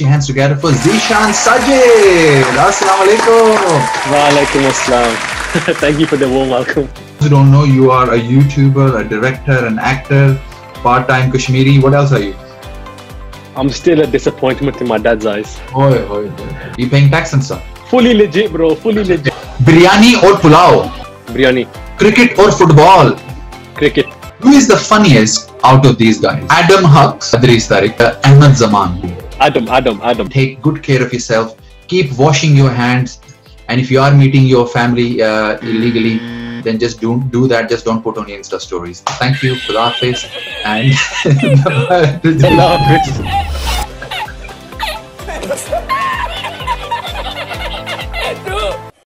your hands together for Zeshan Sajid. Assalamu alaikum. Walaikum assalam. Thank you for the warm welcome. Those who don't know, you are a YouTuber, a director, an actor, part-time Kashmiri. What else are you? I'm still a disappointment in my dad's eyes. Oi, oi. You paying tax and stuff? Fully legit, bro. Fully legit. Biryani or pulao? Biryani, Cricket or football? cricket. Who is the funniest out of these guys? Adam Hucks, Adris Tariq, Ahmed Zaman. Adam, Adam, Adam. Take good care of yourself. Keep washing your hands. And if you are meeting your family uh, illegally, then just don't do that. Just don't put on your Insta stories. Thank you, Khuda face and Hello.